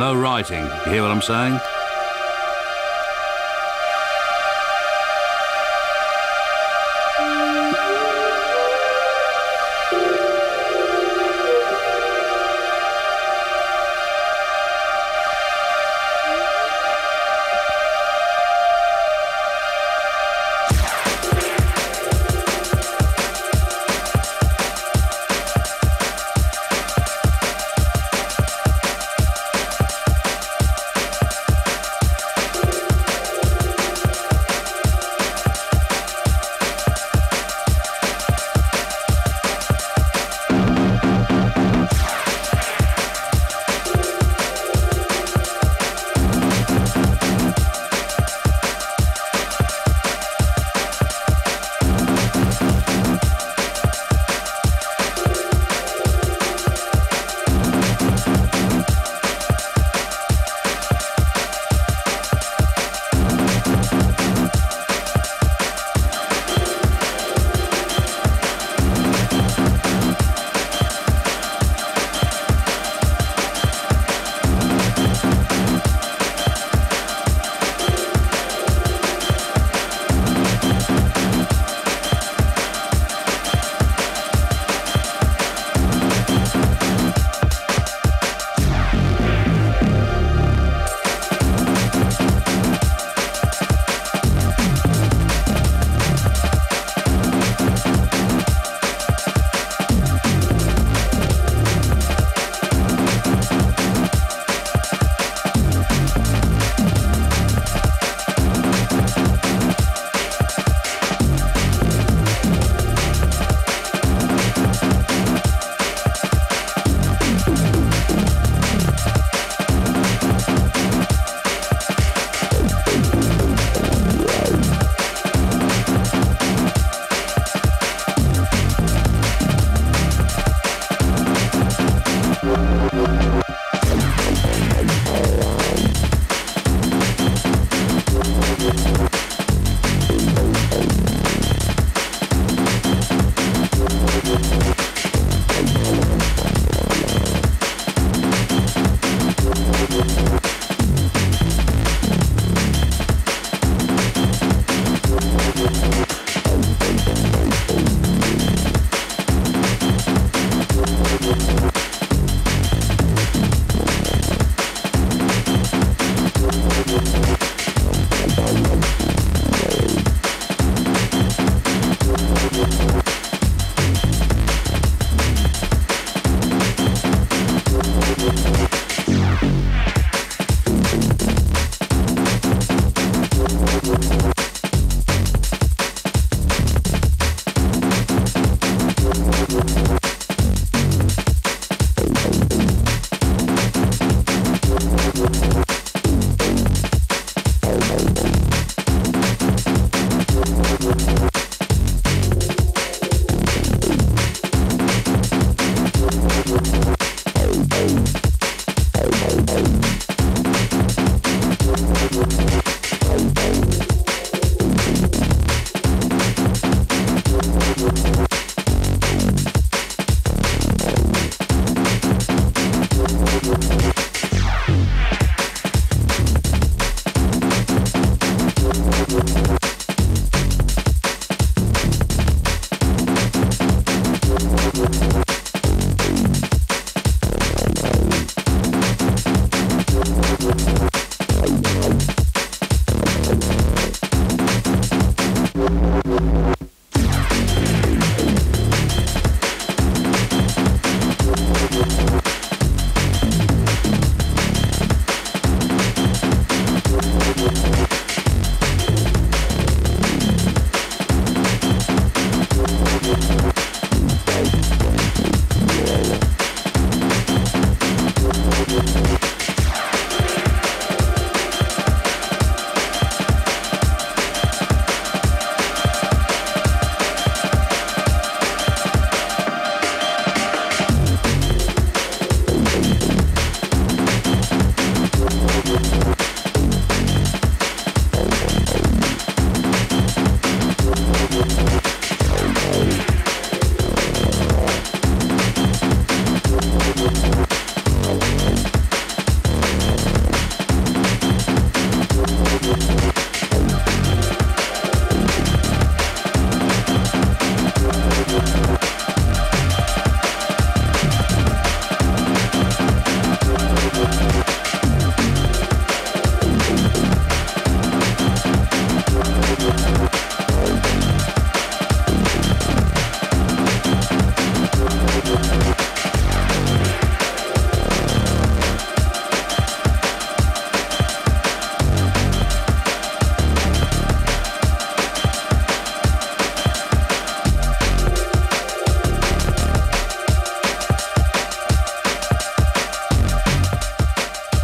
No writing. You hear what I'm saying?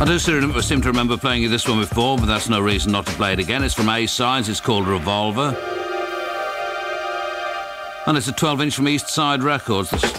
Do seem to remember playing you this one before, but that's no reason not to play it again. It's from A Sides, it's called Revolver. And it's a 12 inch from East Side Records.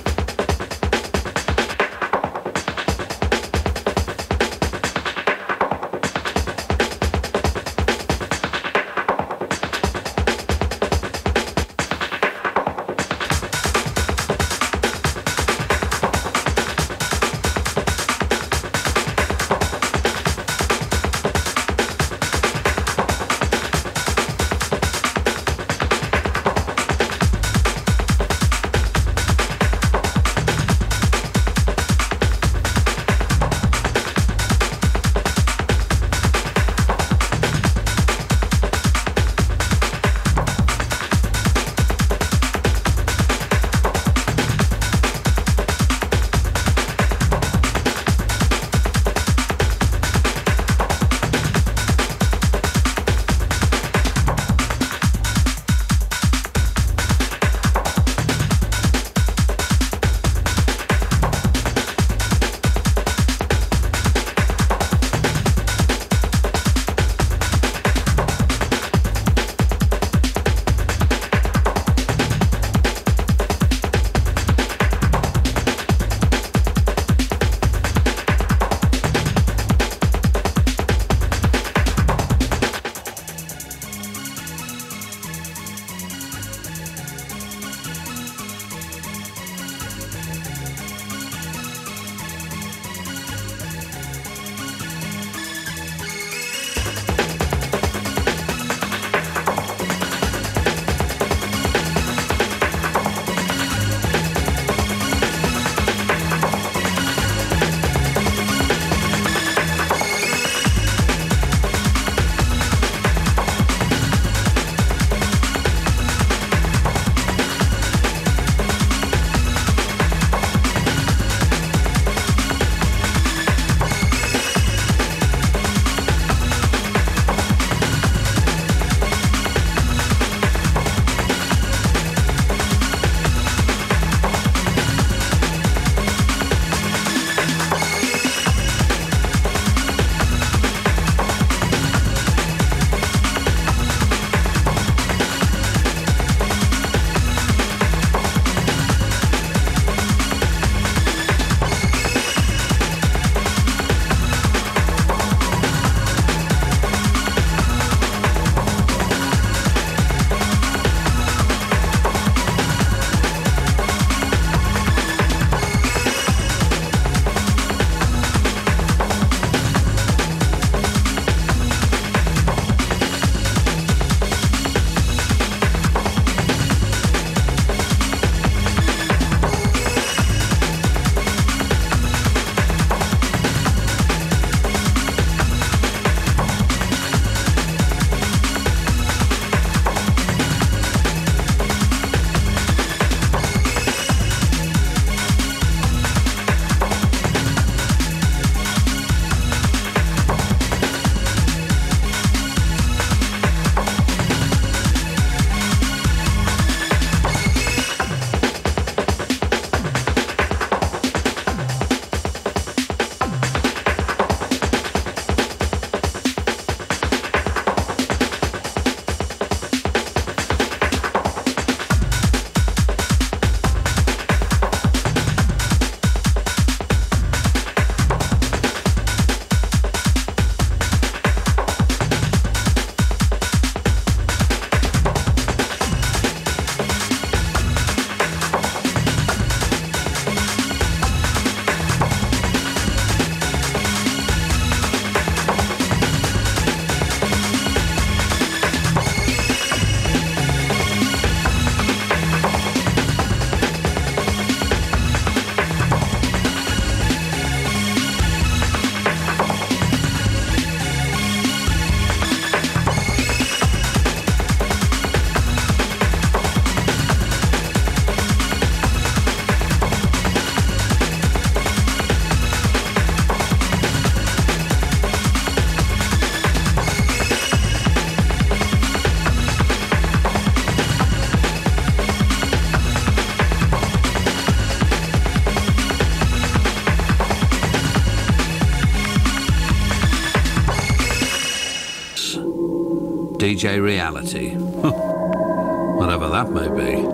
CJ reality. Whatever that may be.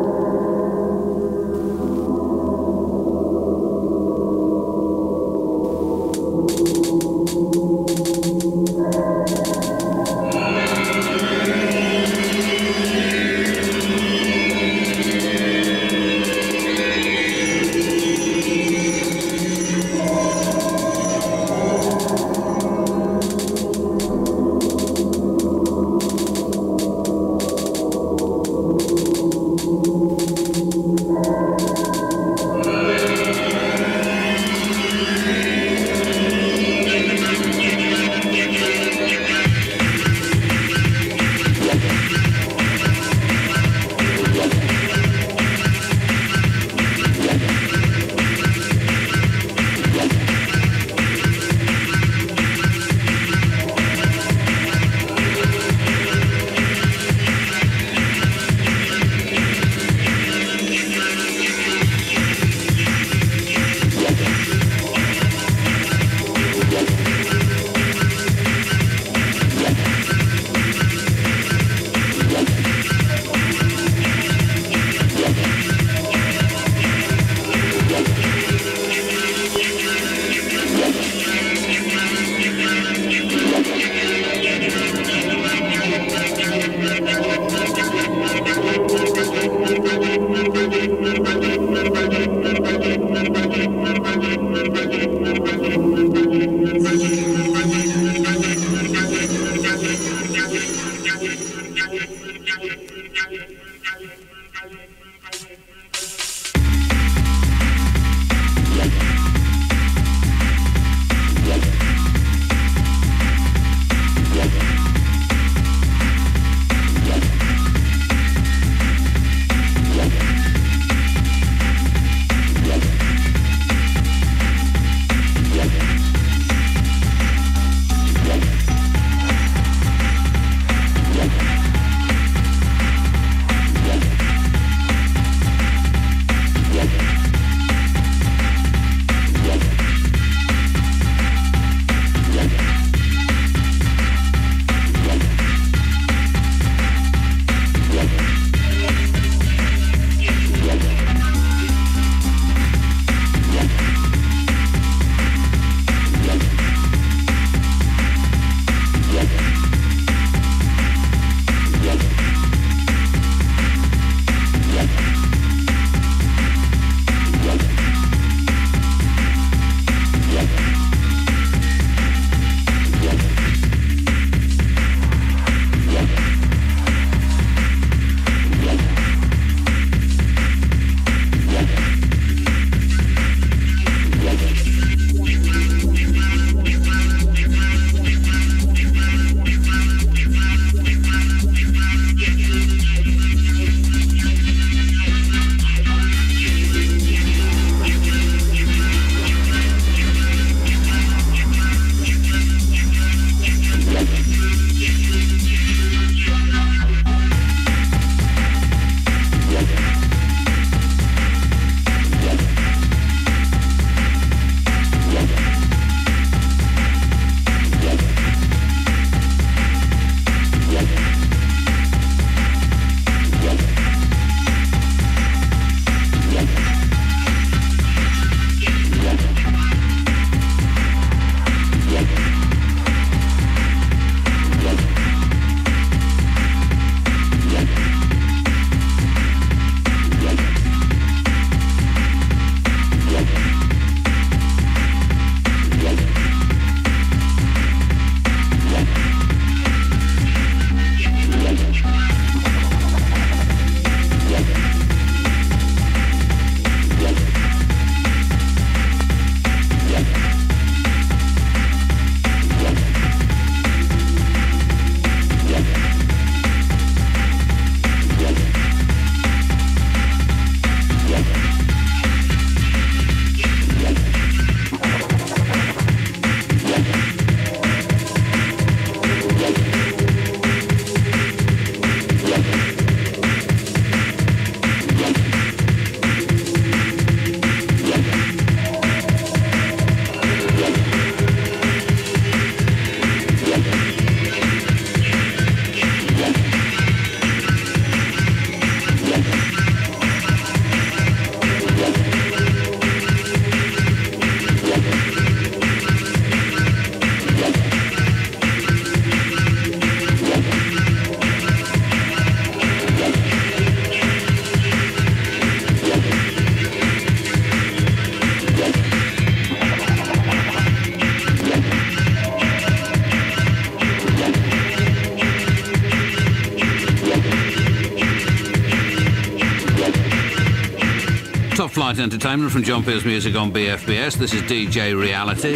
Entertainment from John Peel's Music on BFBS. This is DJ Reality.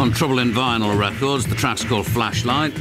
On Trouble on Vinyl Records, the track's called Flashlight.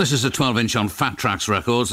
This is a 12 inch on Fat Tracks Records.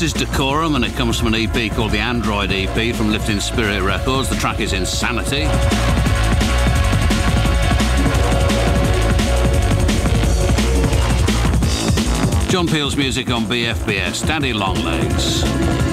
This is Decorum, and it comes from an EP called the Android EP from Lifting Spirit Records. The track is Insanity. John Peel's music on BFBS, Daddy Longlegs.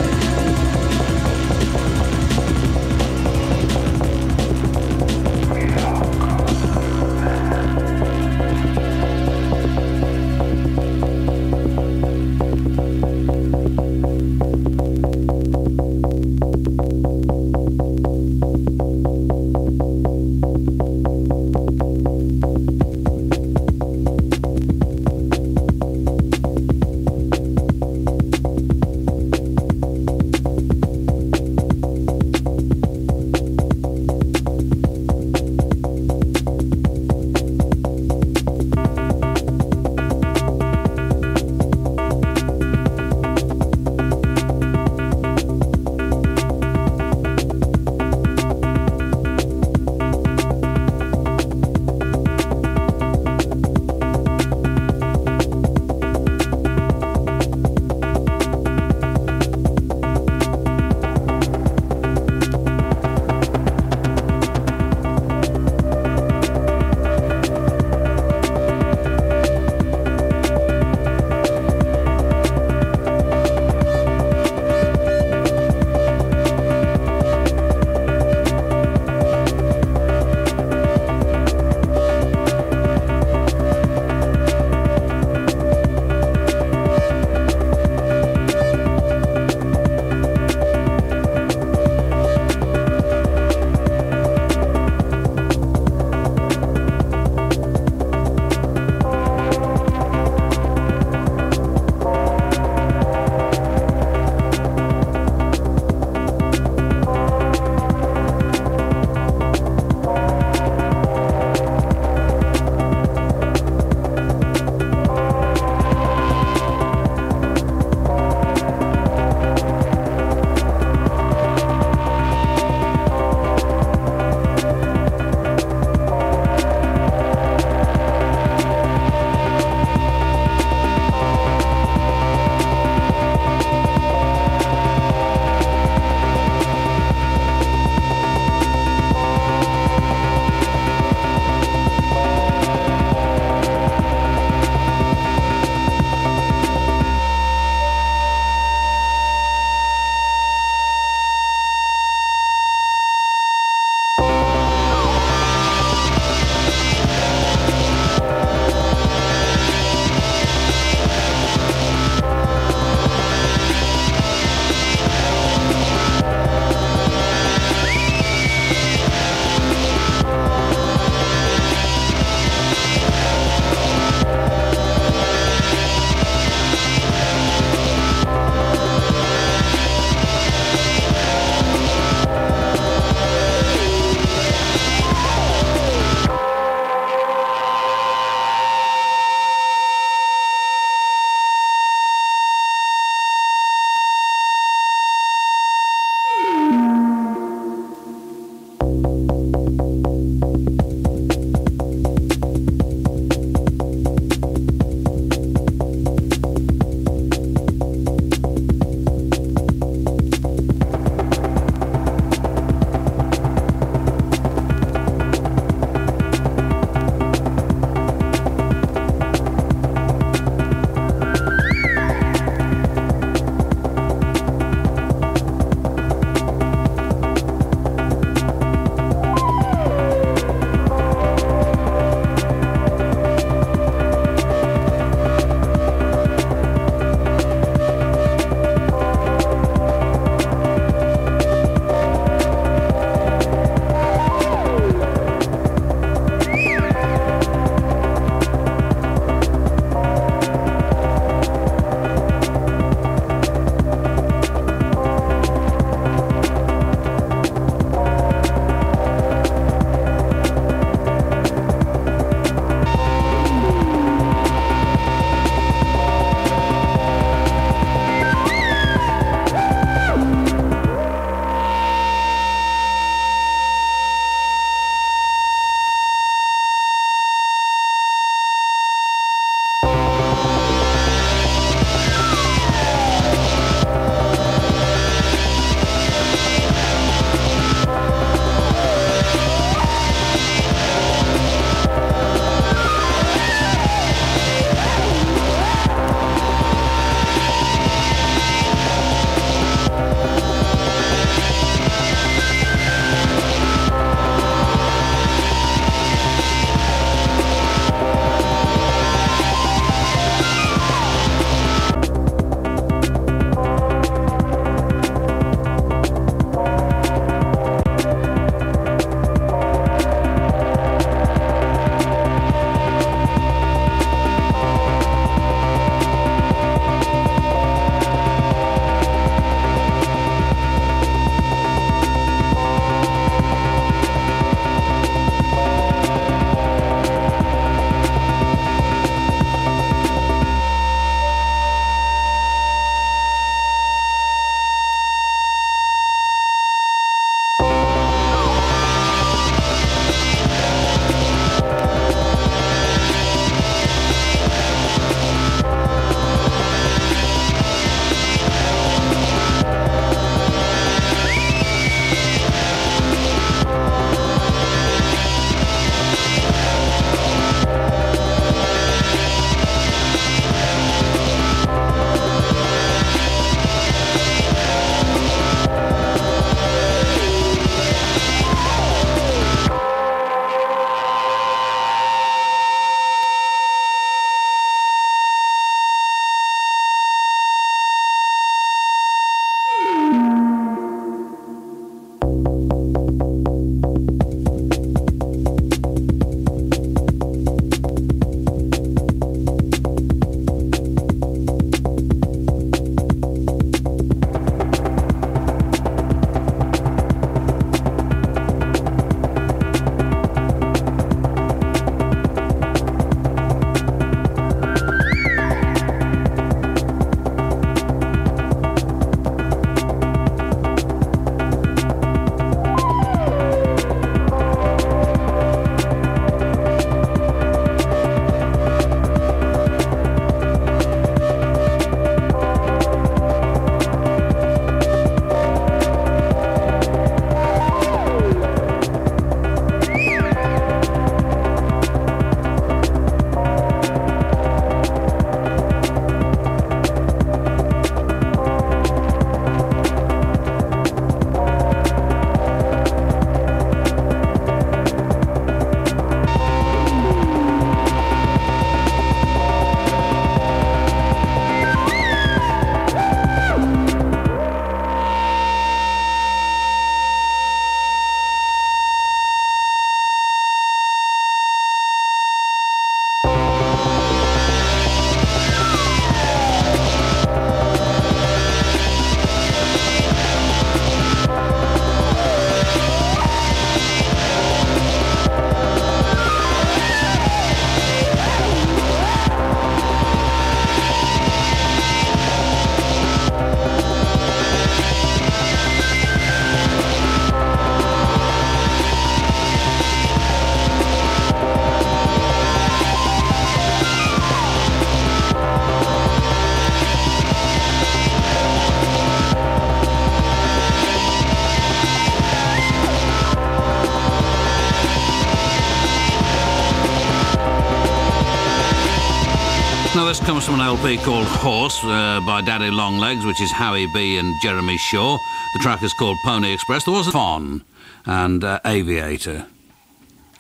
Comes from an LP called Horse uh, by Daddy Longlegs, which is Howie B and Jeremy Shaw. The track is called Pony Express. There was a Fawn and uh, Aviator.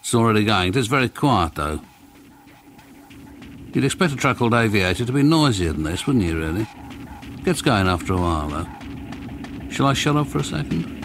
It's already going. It is very quiet, though. You'd expect a track called Aviator to be noisier than this, wouldn't you, really? It Gets going after a while, though. Shall I shut up for a second?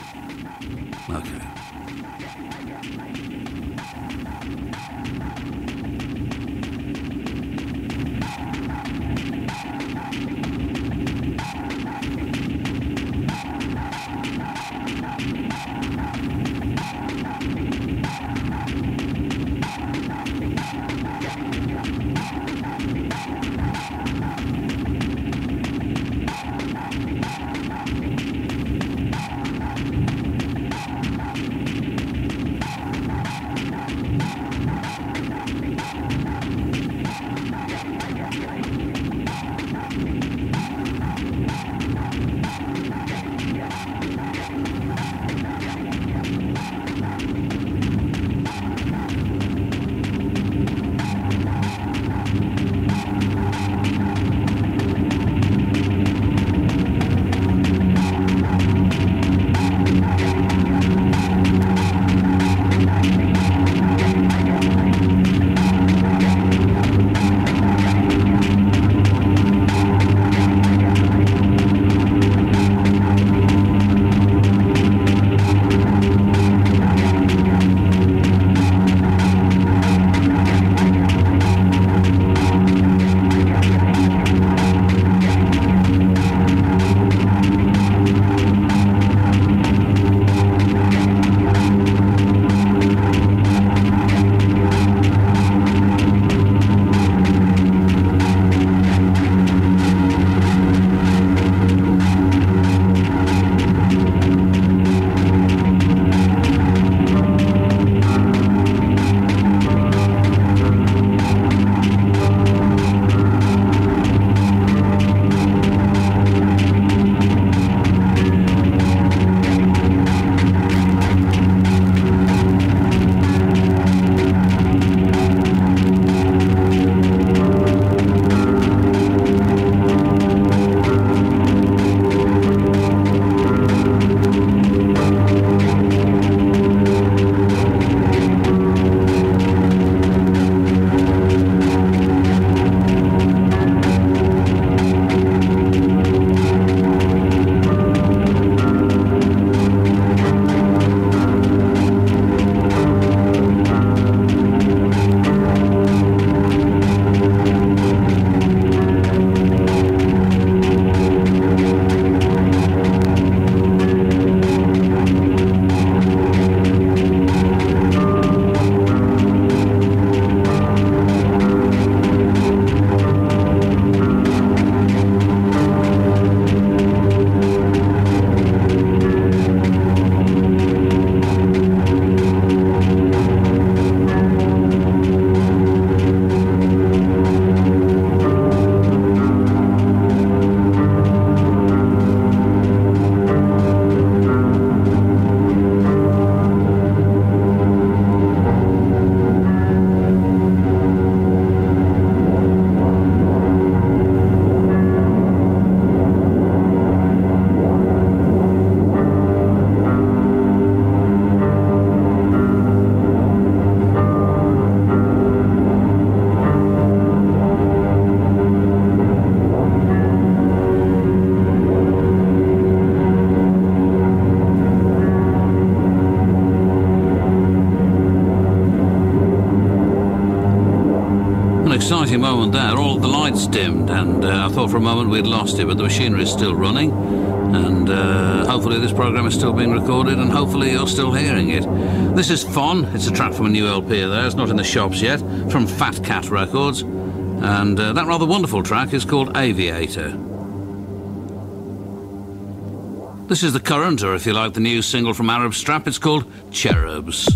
Moment there. All the lights dimmed, and uh, I thought for a moment we'd lost it, but the machinery is still running, and uh, hopefully this program is still being recorded, and hopefully you're still hearing it. This is Fon. It's a track from a new LP there. It's not in the shops yet, from Fat Cat Records, and uh, that rather wonderful track is called Aviator. This is the current, or if you like, the new single from Arab Strap. It's called Cherubs.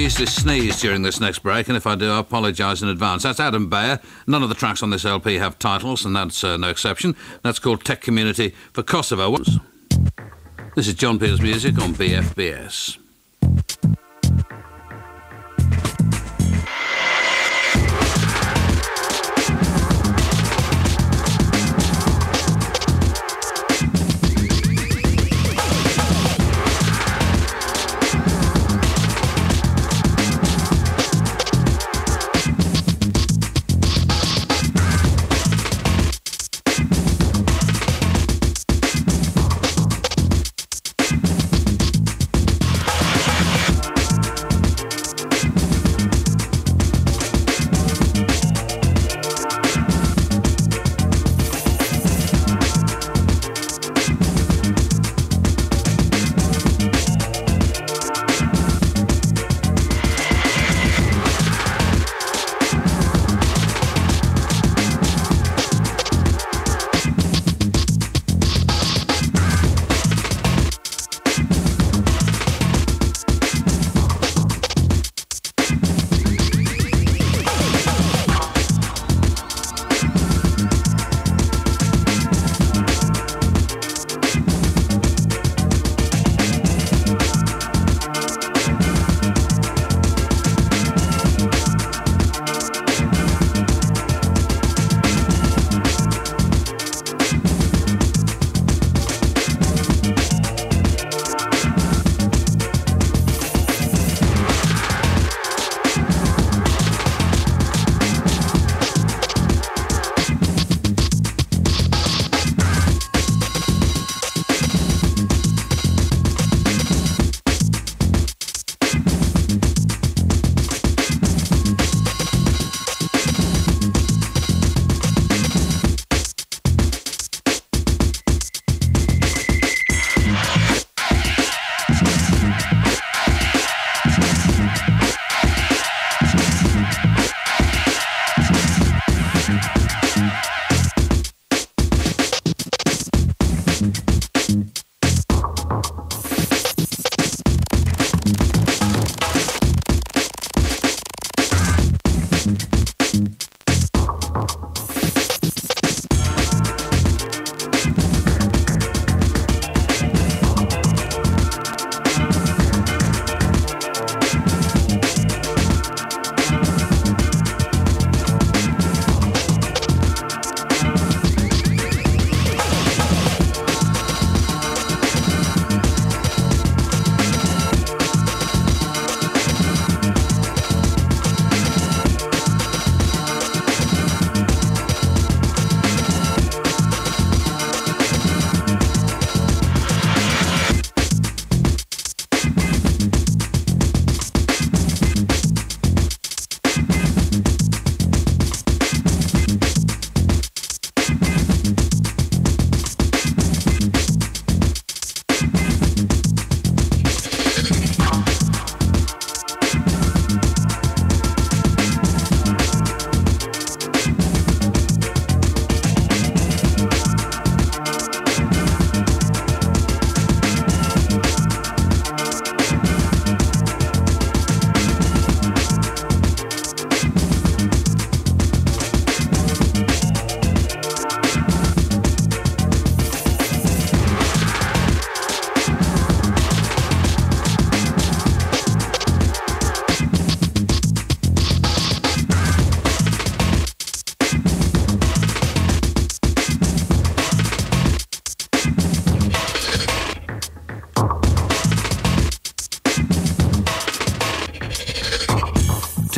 Very easily sneeze during this next break, and if I do, I apologise in advance. That's Adam Beyer. None of the tracks on this LP have titles, and that's uh, no exception. That's called Tech Community for Kosovo. This is John Peel's music on BFBS.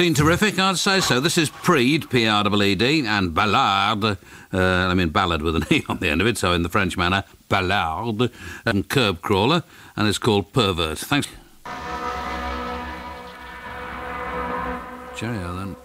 Teen Terrific, I'd say so. This is Preed, P-R-E-E-D, and Ballard, uh, I mean ballad with an E on the end of it, so in the French manner, Ballard, and Curb Crawler, and it's called Pervert. Thanks. Cheerio then.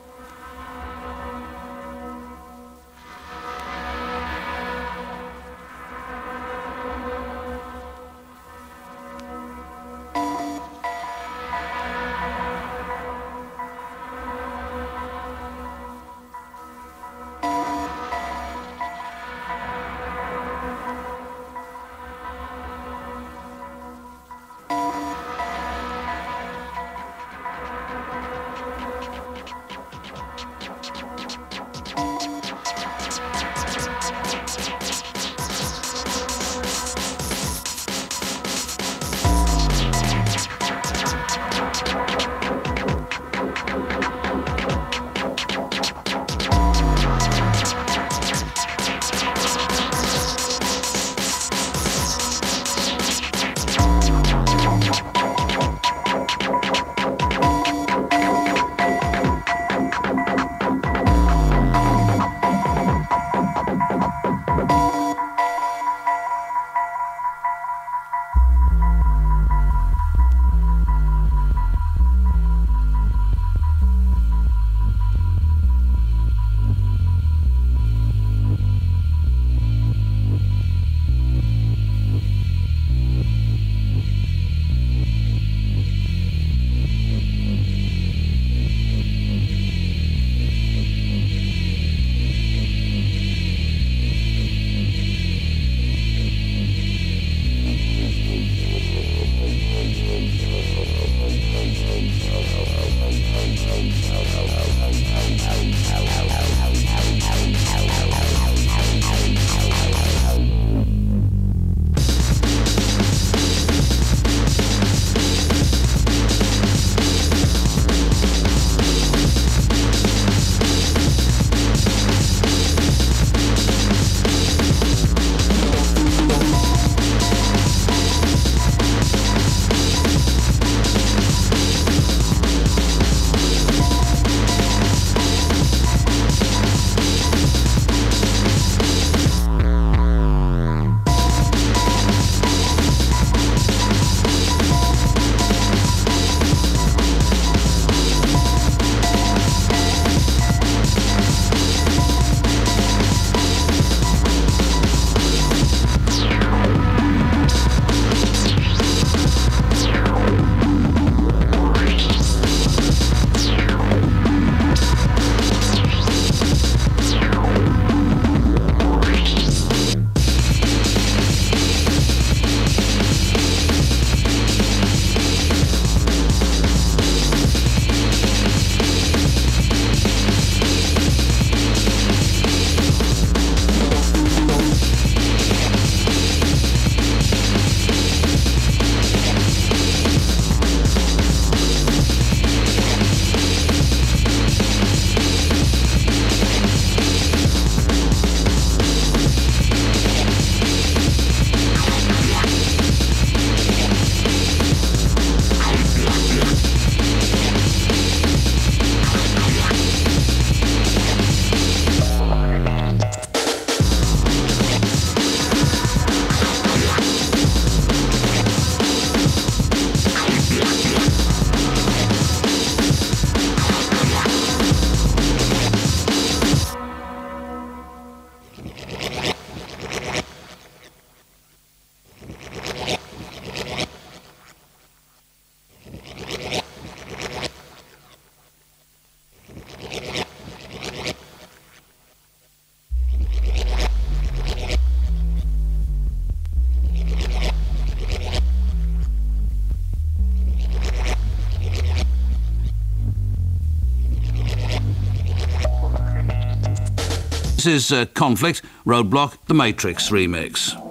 This is uh, Conflict, Roadblock, The Matrix remix.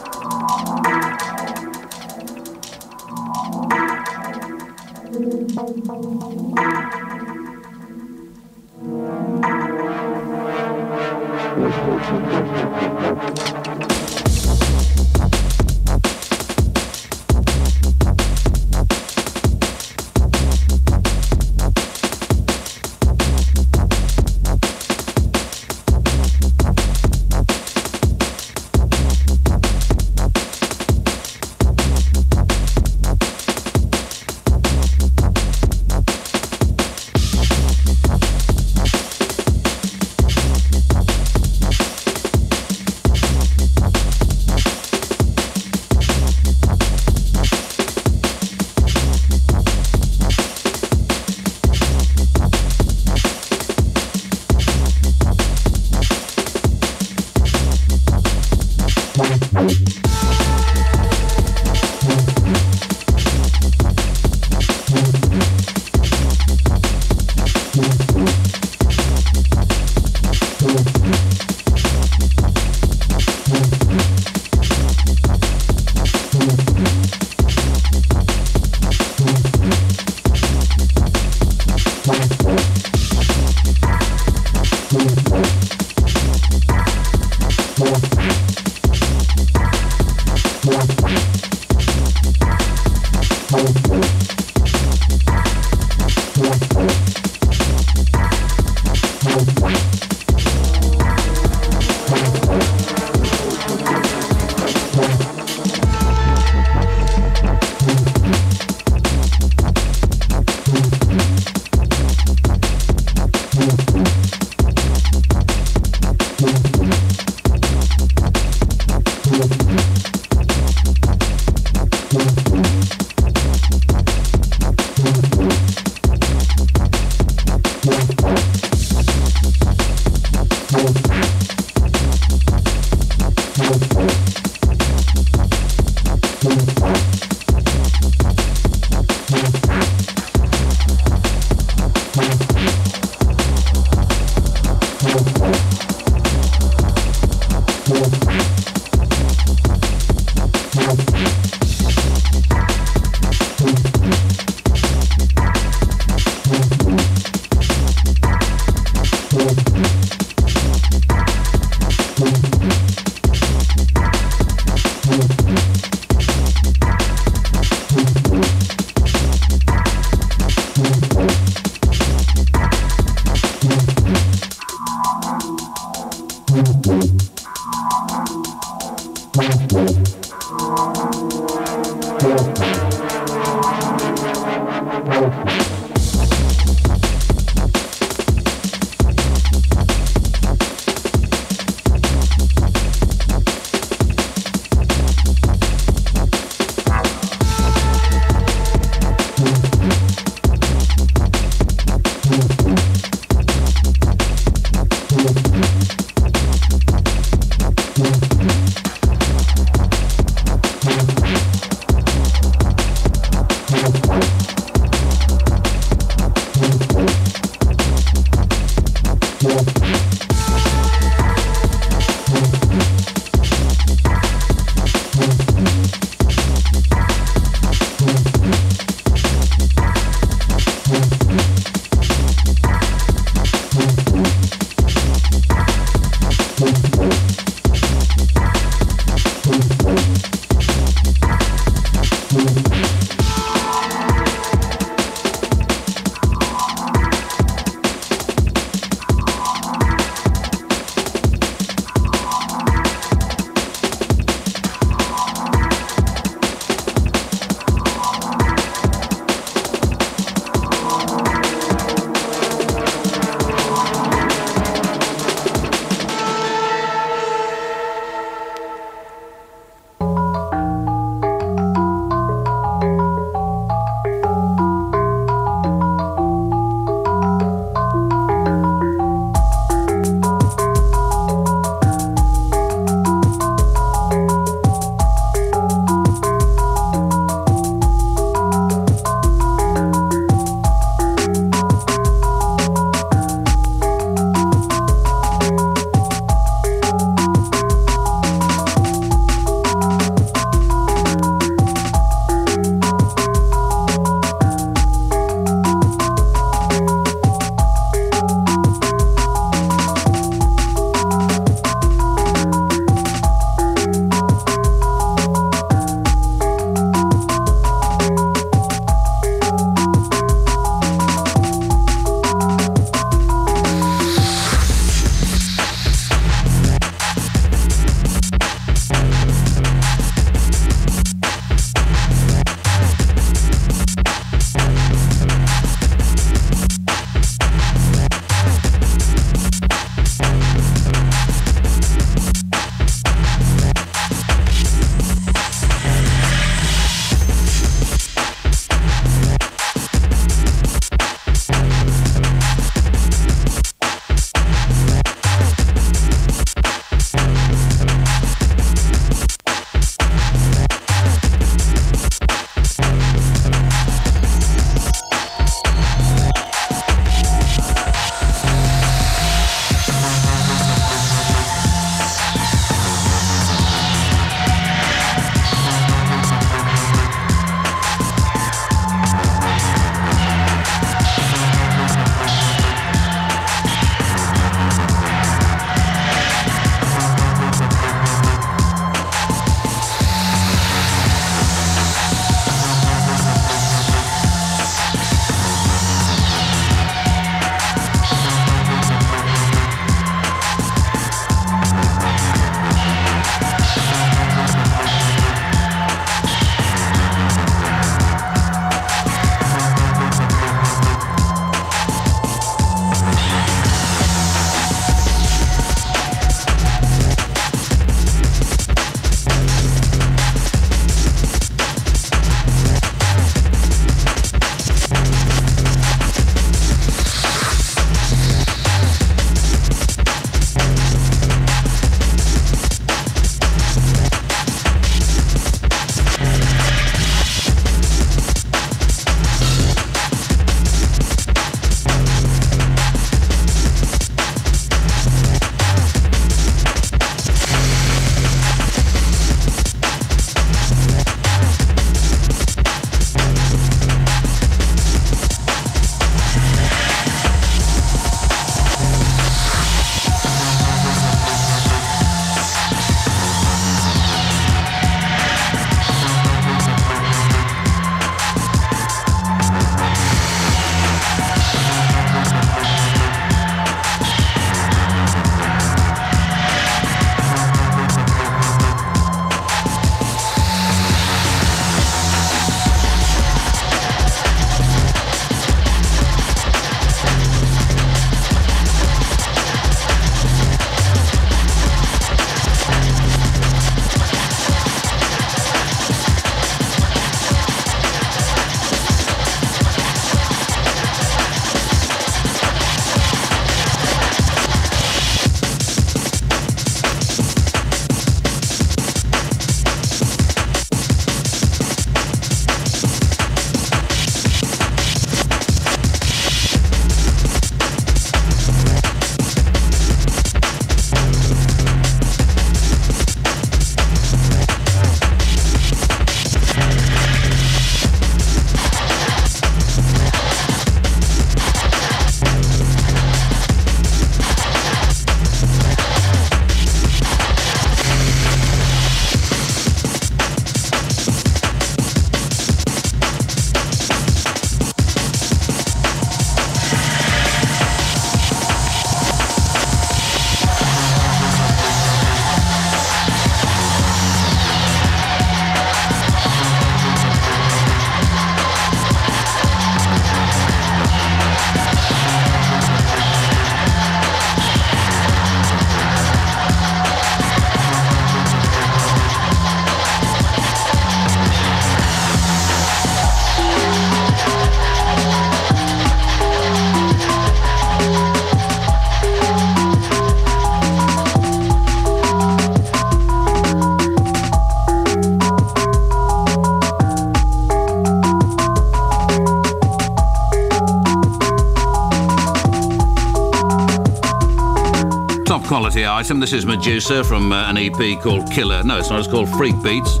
Quality item. This is Medusa from uh, an EP called Killer. No, it's not. It's called Freak Beats.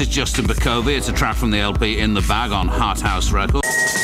This is Justin Berkovi. It's a track from the LP In the Bag on Heart House Records.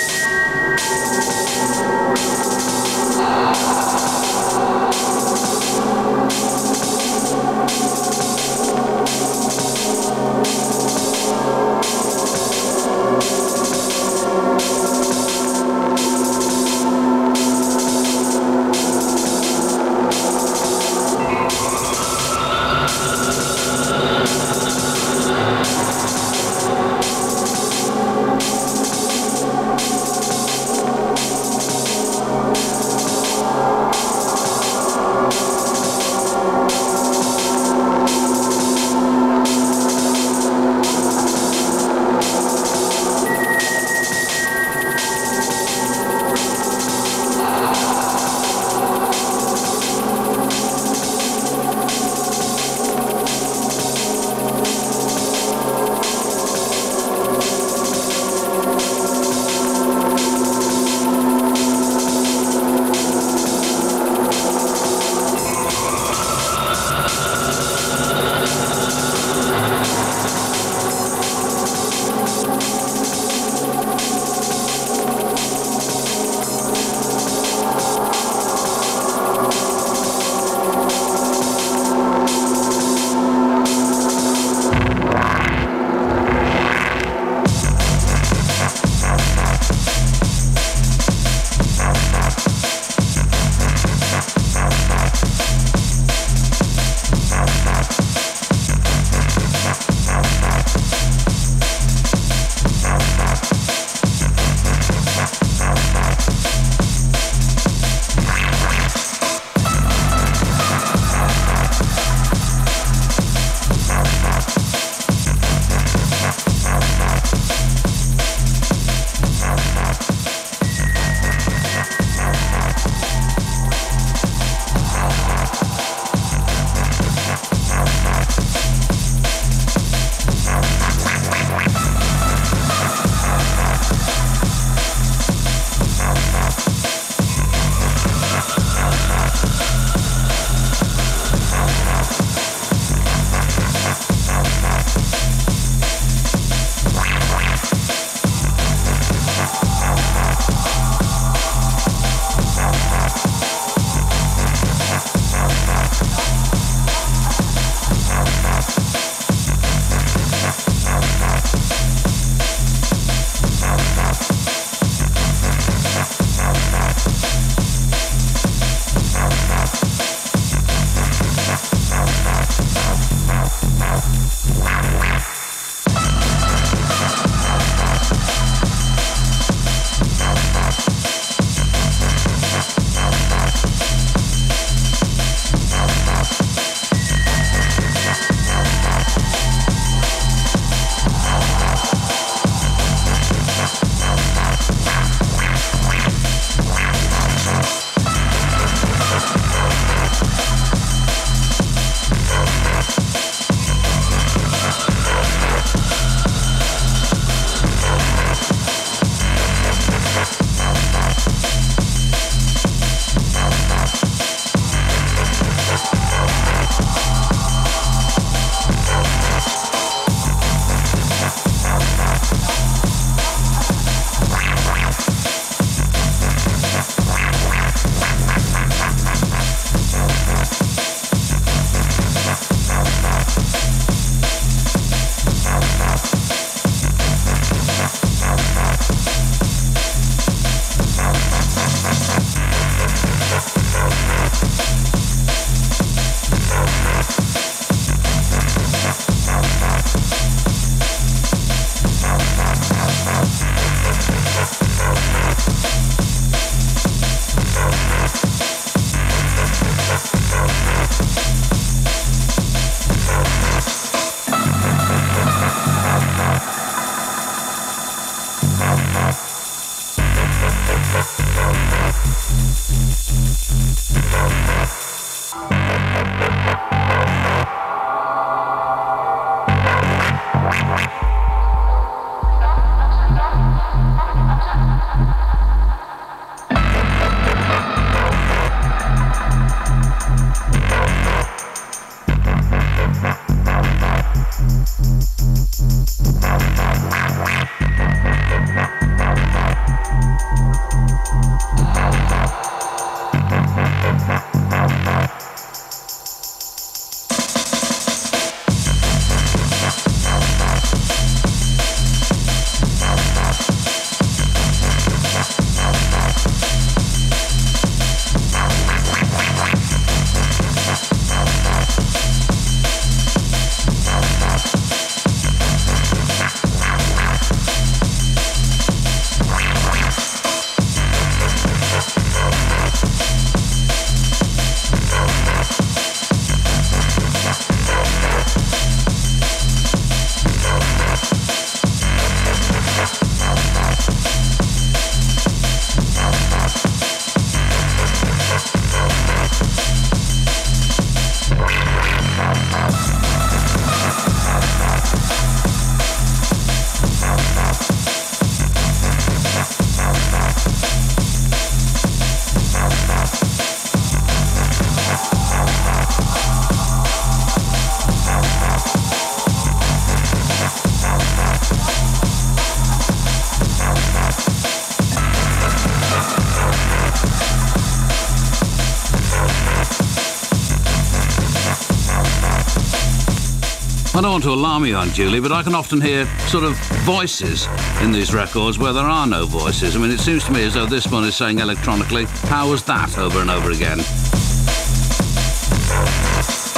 Want to alarm you, Julie, but I can often hear sort of voices in these records where there are no voices. I mean, it seems to me as though this one is saying electronically, how was that, over and over again.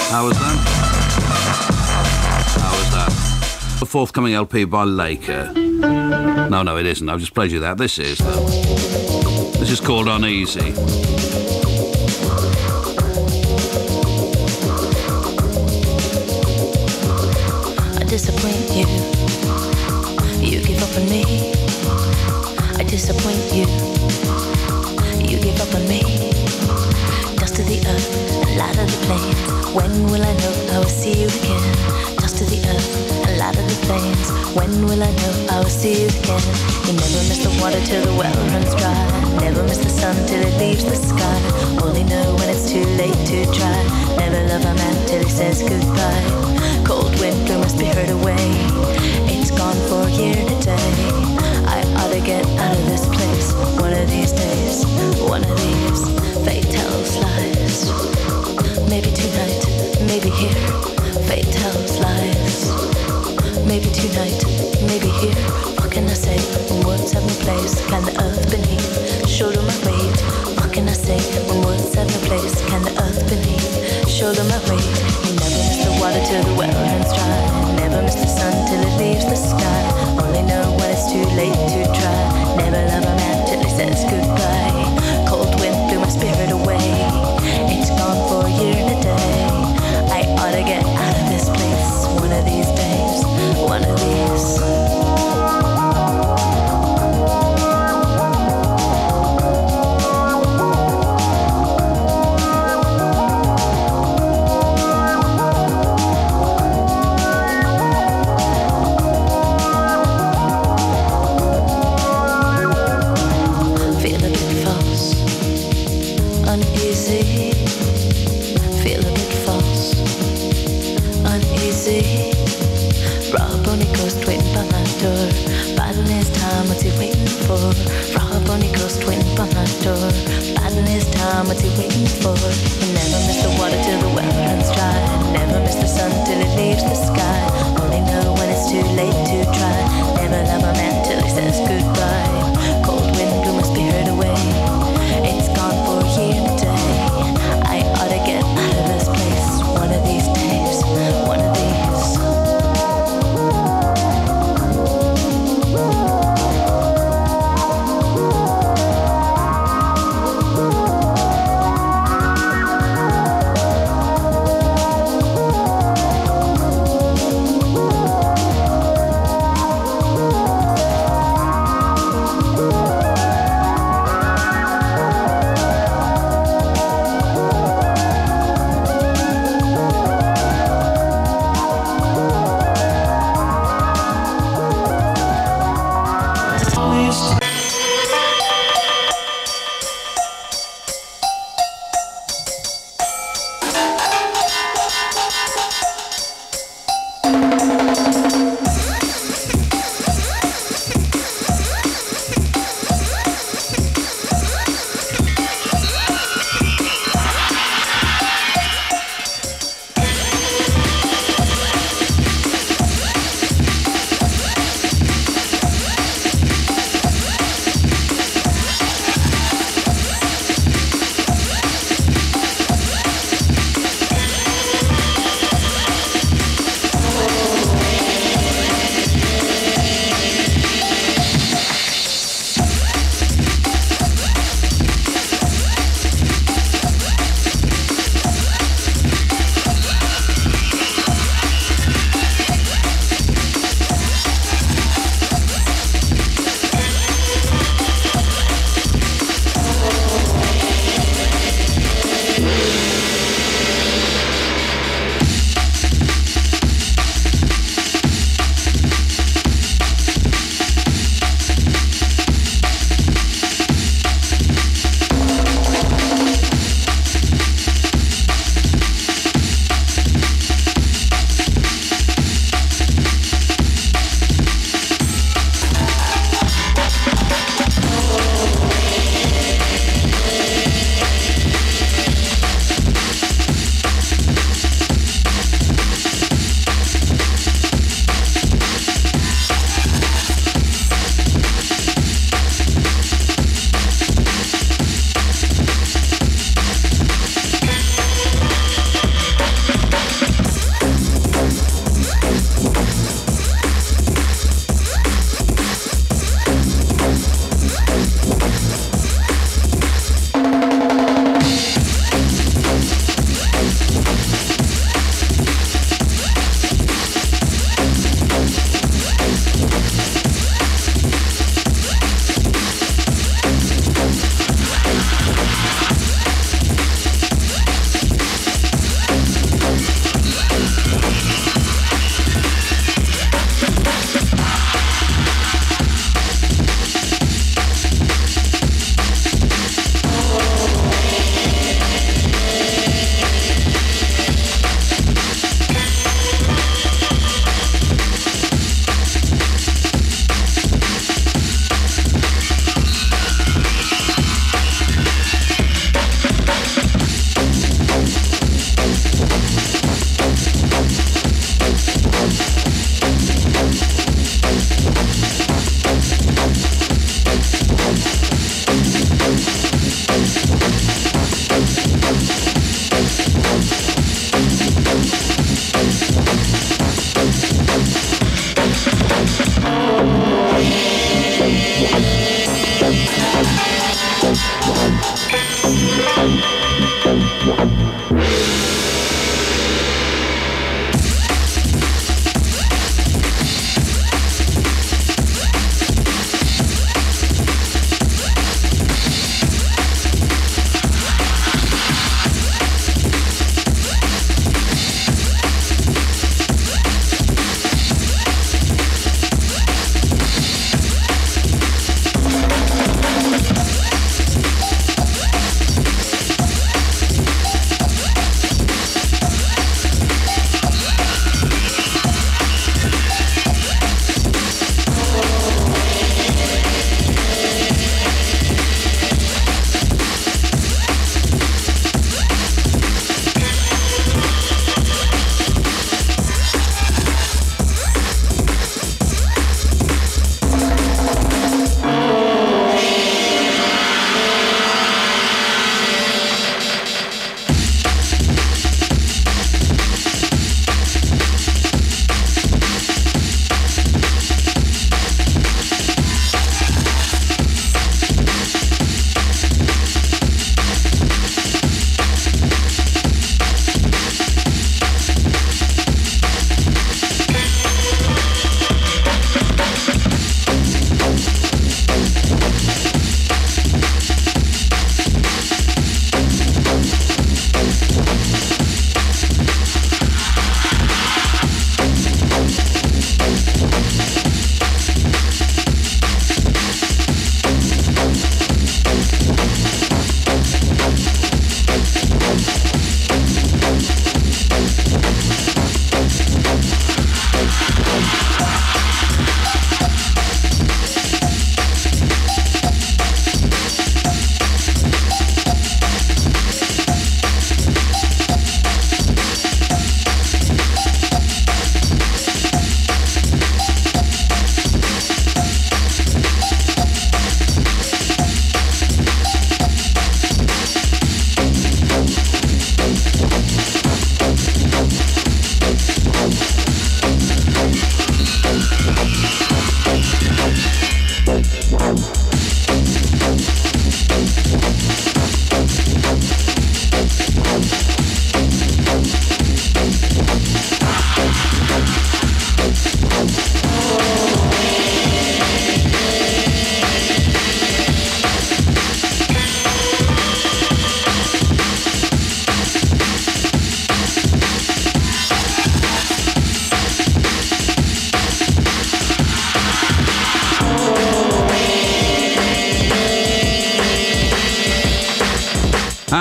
How was that? How was that? The forthcoming LP by Laker. No, no, it isn't. I've just played you that. This is, though. This is called Uneasy. When will I know I will see you again? Dust to the earth, a lot of the plains. When will I know I will see you again? You never miss the water till the well runs dry. Never miss the sun till it leaves the sky. Only know when it's too late to try. Never love a man till he says goodbye cold wind blew must be heard away. It's gone for a year today. I ought to get out of this place one of these days. One of these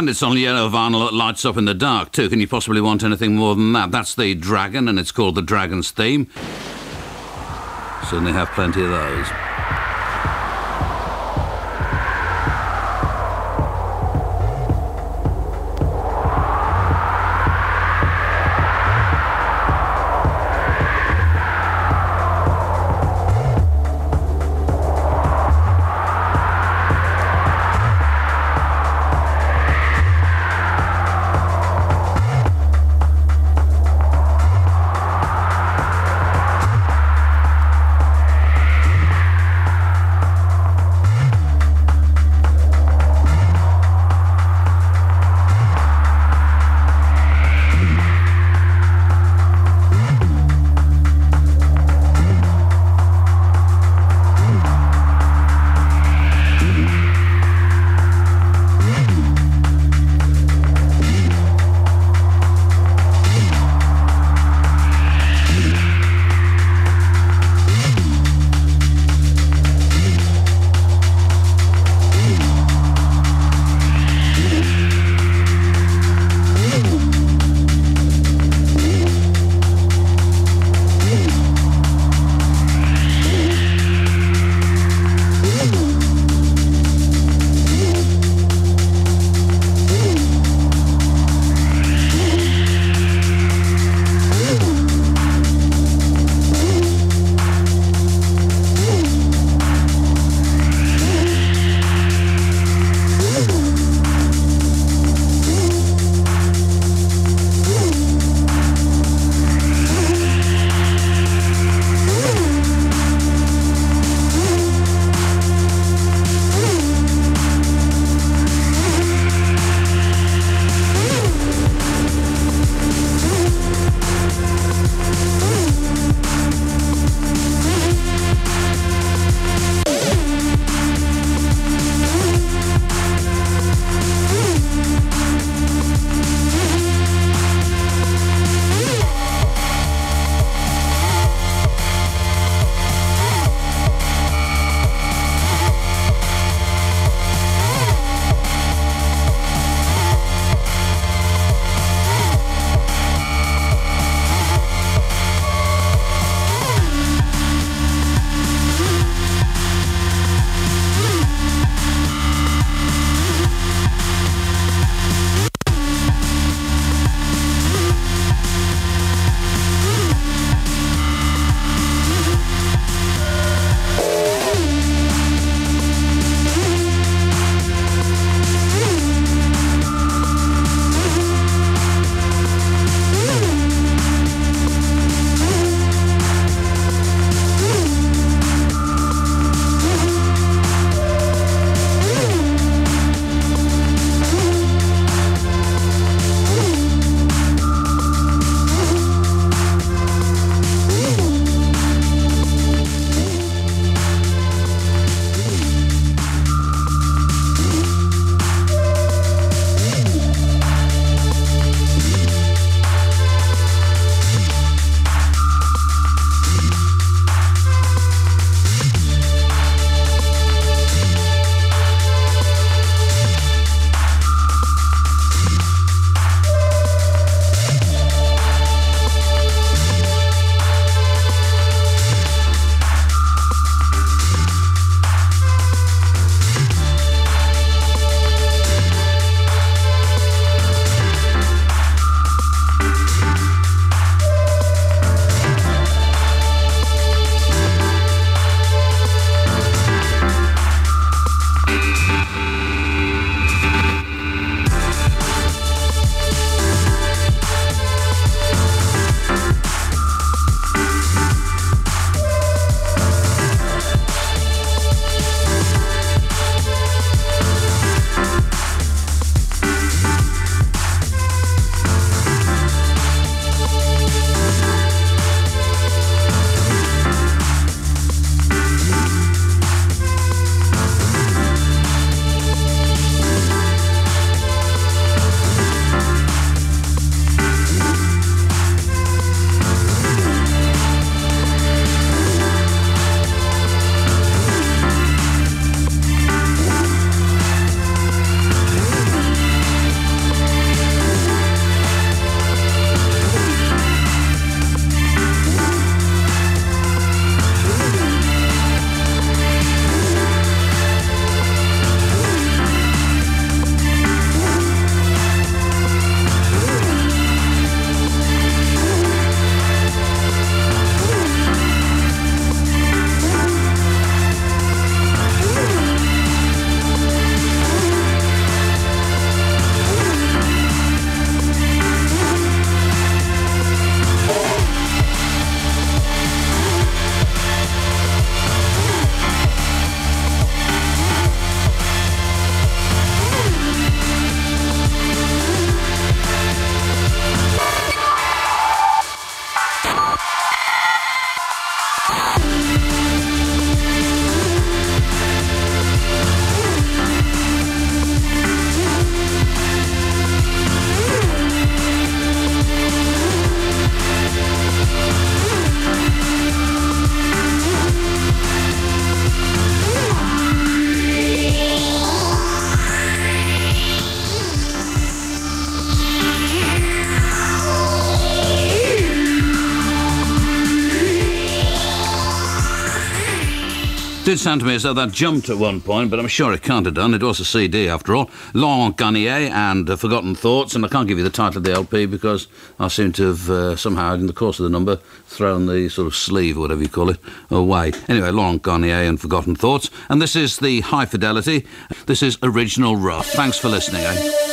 And it's on yellow vinyl that lights up in the dark too. Can you possibly want anything more than that? That's the Dragon, and it's called the Dragon's Theme. Certainly have plenty of those. Did sound to me as though that jumped at one point, but I'm sure it can't have done. It was a CD after all. Laurent Garnier and uh, Forgotten Thoughts, and I can't give you the title of the LP because I seem to have uh, somehow, in the course of the number, thrown the sort of sleeve or whatever you call it away. Anyway, Laurent Garnier and Forgotten Thoughts, and this is the High Fidelity. This is Original Rough. Thanks for listening. Eh?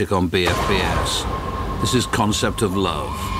Music on BFBS. This is Concept of Love.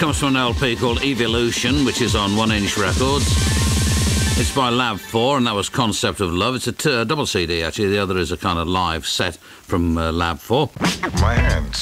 Comes from an LP called Evolution, which is on One Inch Records. It's by Lab 4, and that was Concept of Love. It's a t- a double CD, actually. The other is a kind of live set from uh, Lab 4. My hand,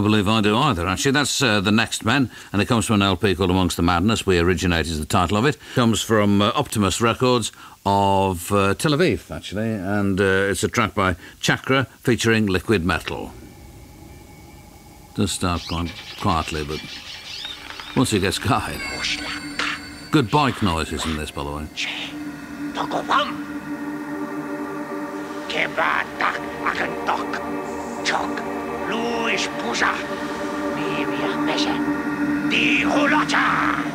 Don't believe I do either, actually. That's uh, The Nextmen, and it comes from an LP called Amongst the Madness. We Originate is the title of it. Comes from uh, Optimus Records of uh, Tel Aviv, actually, and uh, it's a track by Chakra featuring Liquid Metal. Does start quite quietly, but once it gets going. Good bike noises in this, by the way. Pusa. Mivia mese. Di hulata.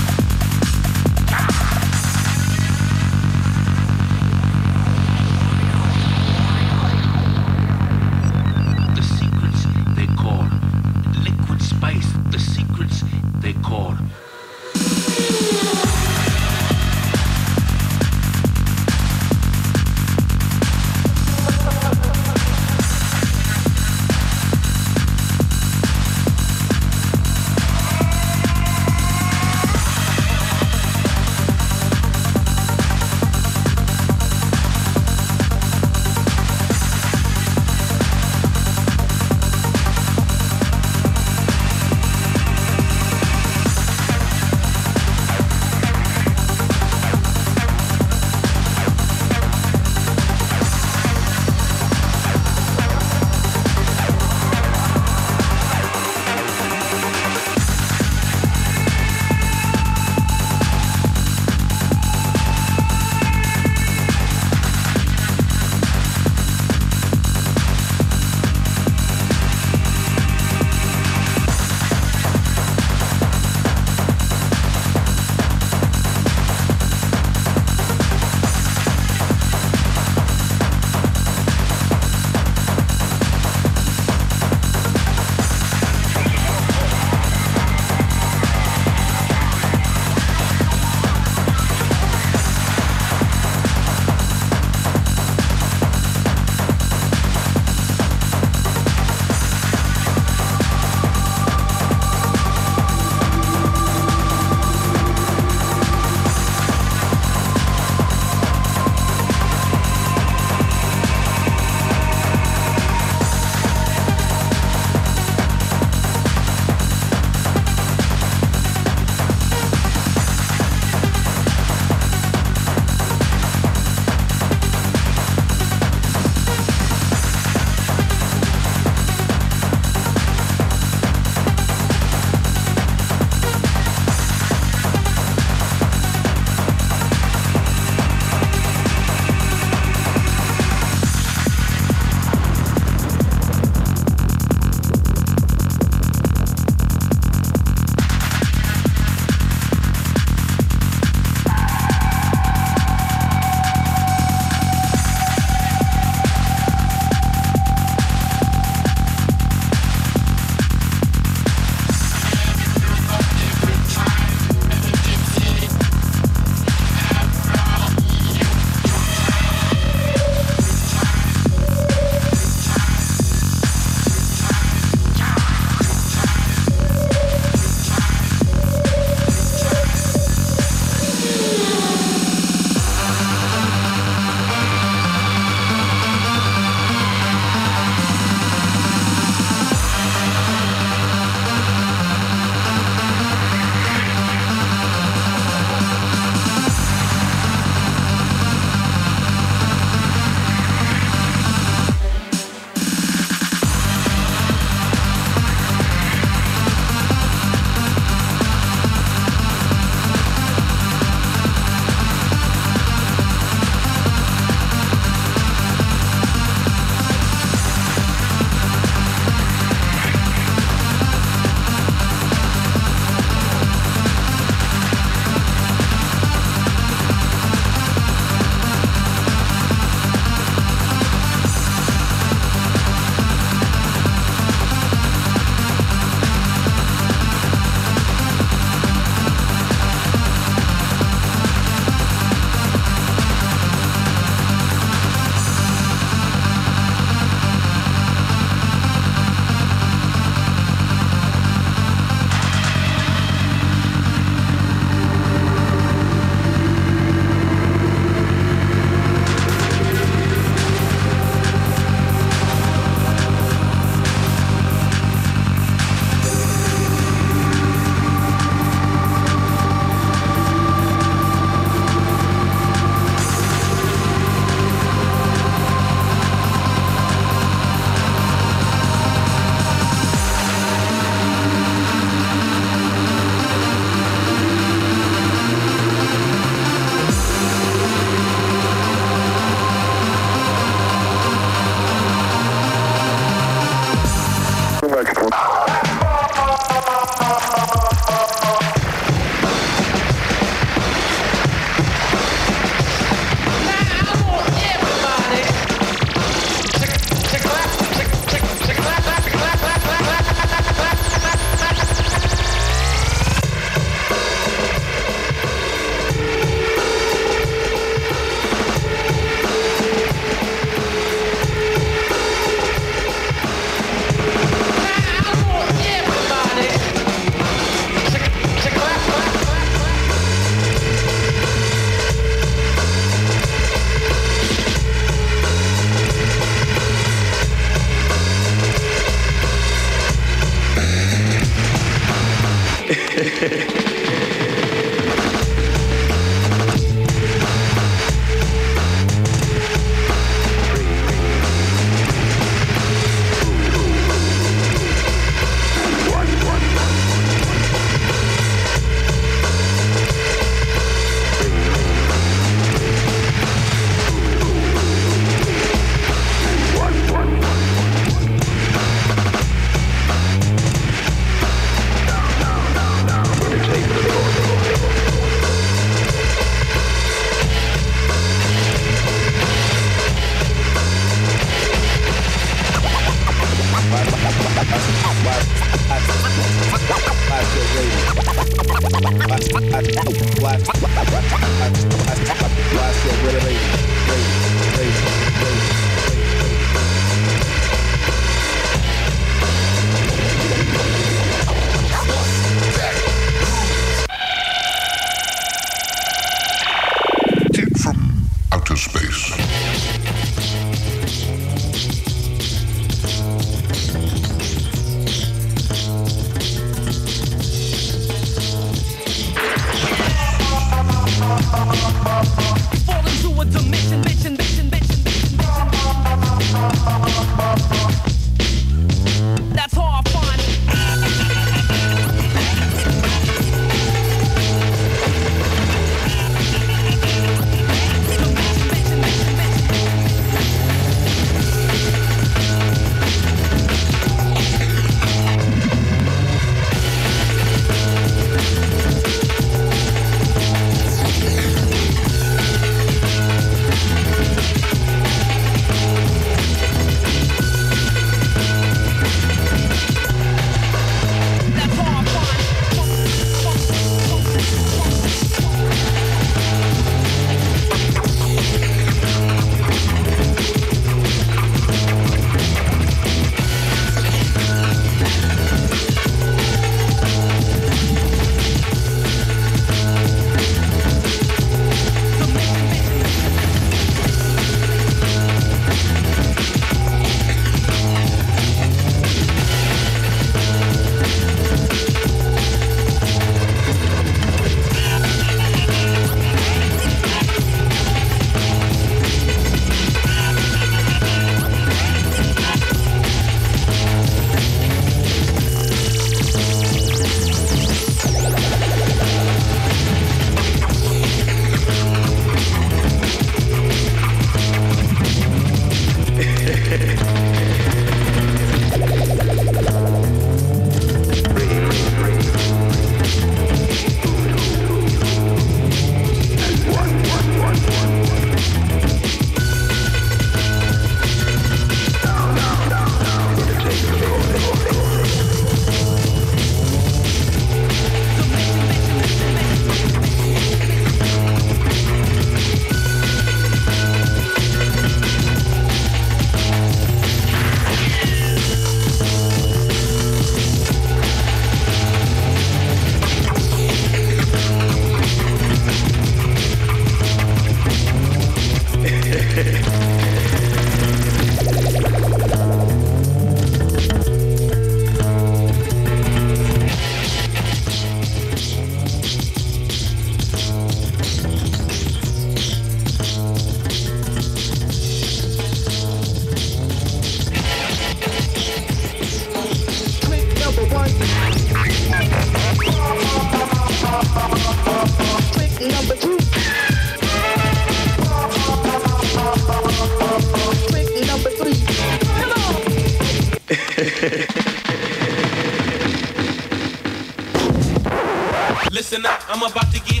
I'm about to get.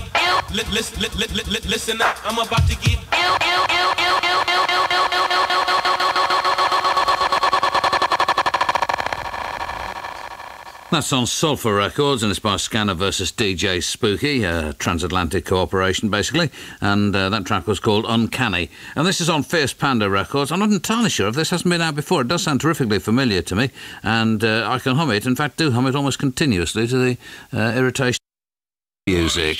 Li- listen, li- li- li- li- listen up, I'm about to get. That's on Sulphur Records, and it's by Scanner versus DJ Spooky, a transatlantic cooperation, basically. And uh, that track was called Uncanny. And this is on Fierce Panda Records. I'm not entirely sure if this hasn't been out before. It does sound terrifically familiar to me, and uh, I can hum it. In fact, do hum it almost continuously to the uh, irritation music.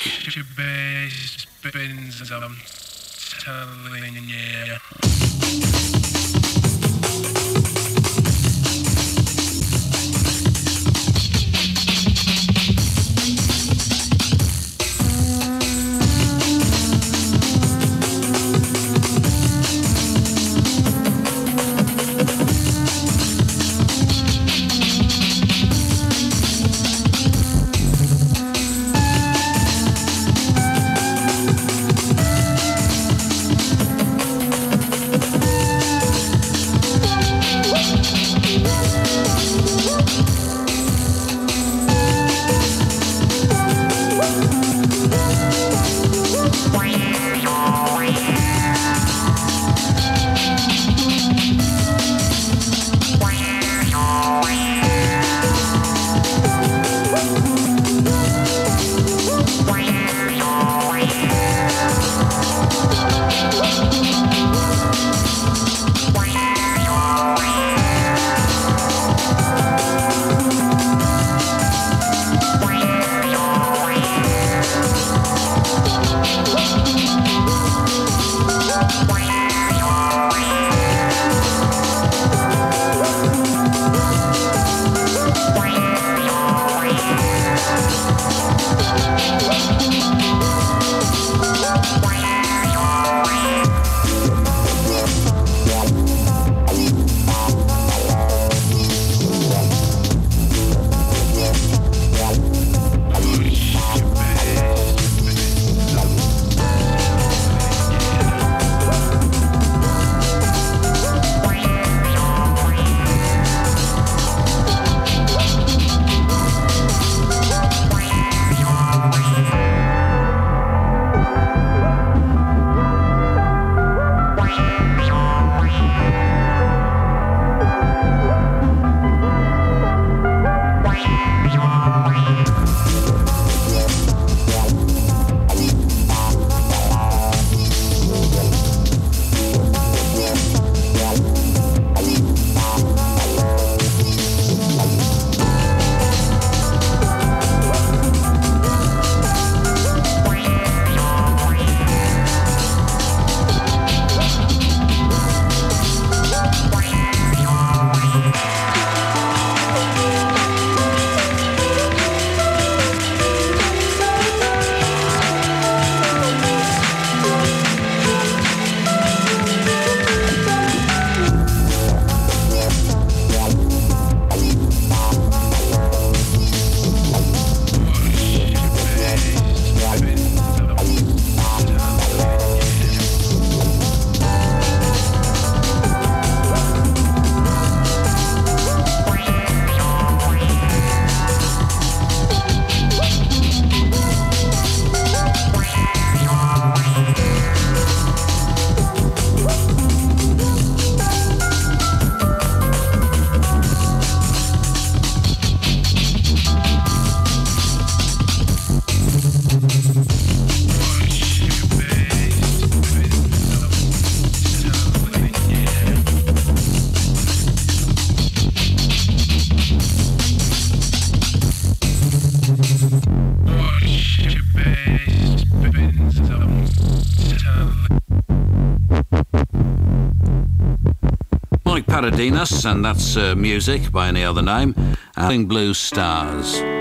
Paradinas, and that's uh, music by any other name. And Blue Stars.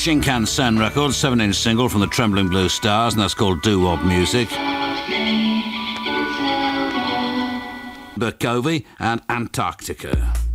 Shinkansen Records, 7 inch single from the Trembling Blue Stars, and that's called Doo Wop Music. Berkovi and Antarctica.